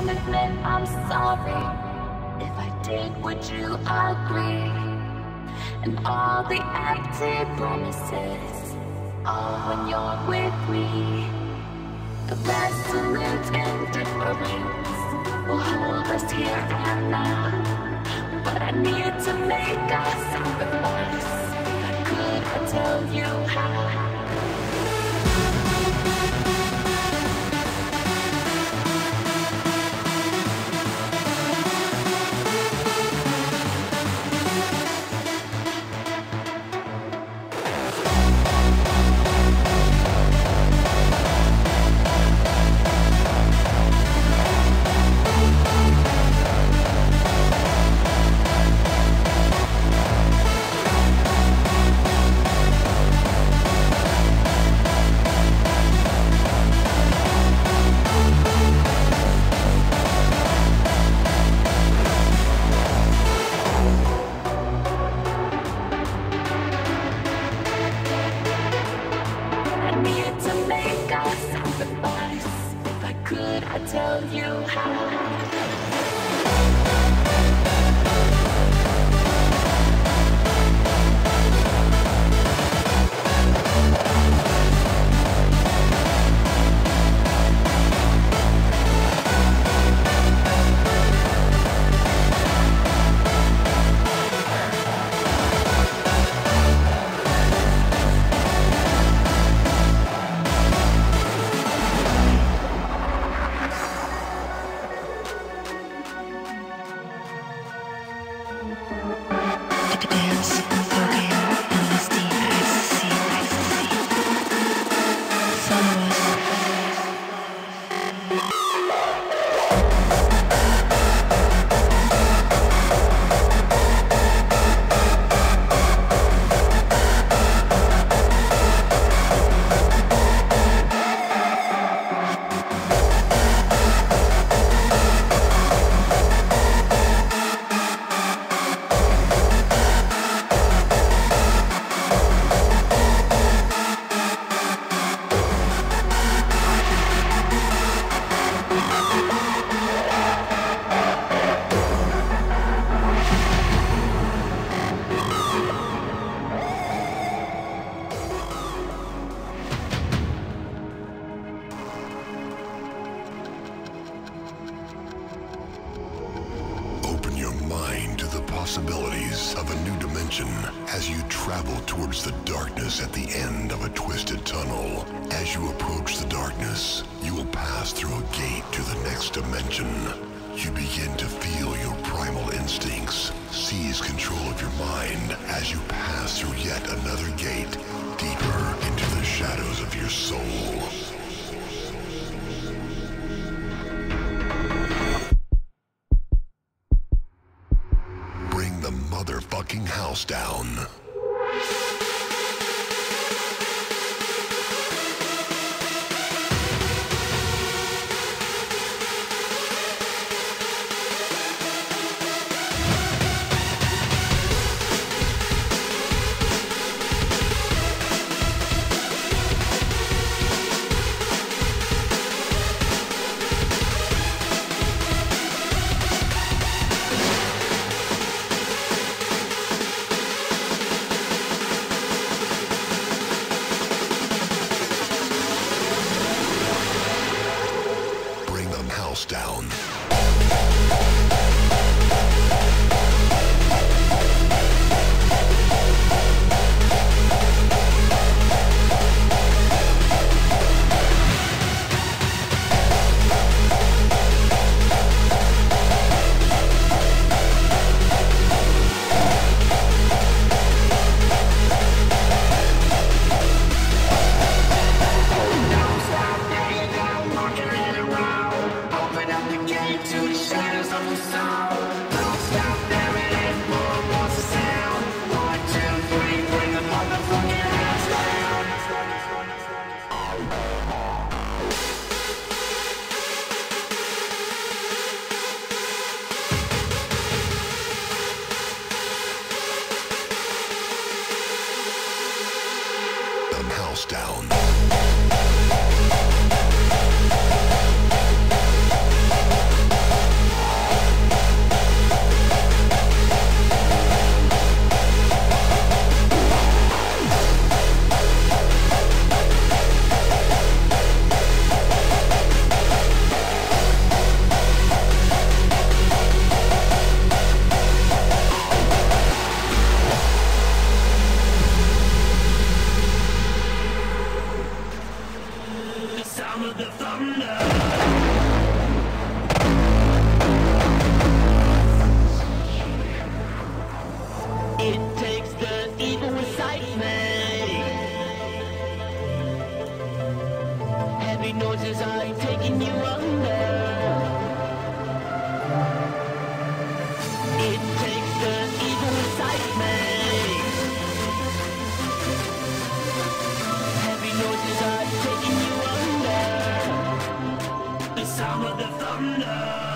and admit I'm sorry. If I did, would you agree? And all the empty promises, all when you're with me. The resolute indifference will hold us here and now. But I need to make a sacrifice. Could, I'd tell you how. Possibilities of a new dimension as you travel towards the darkness at the end of a twisted tunnel. As you approach the darkness, you will pass through a gate to the next dimension. You begin to feel your primal instincts seize control of your mind as you pass through yet another gate deeper into the shadows of your soul. Motherfucking house down. House down. street noises, I ain't taking you under. It takes the evil excitement. Heavy noises, I'm taking you under. The sound of the thunder.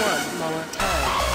one more time.